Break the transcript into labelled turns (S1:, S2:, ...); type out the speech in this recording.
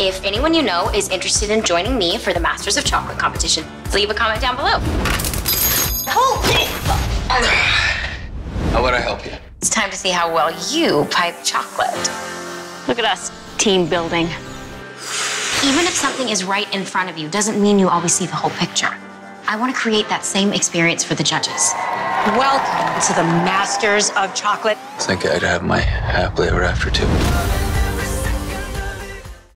S1: If anyone you know is interested in joining me for the Masters of Chocolate competition, leave a comment down below.
S2: How would I help you?
S1: It's time to see how well you pipe chocolate.
S3: Look at us, team building.
S1: Even if something is right in front of you, doesn't mean you always see the whole picture. I want to create that same experience for the judges.
S4: Welcome to the Masters of Chocolate.
S2: I think I'd have my happily ever after too.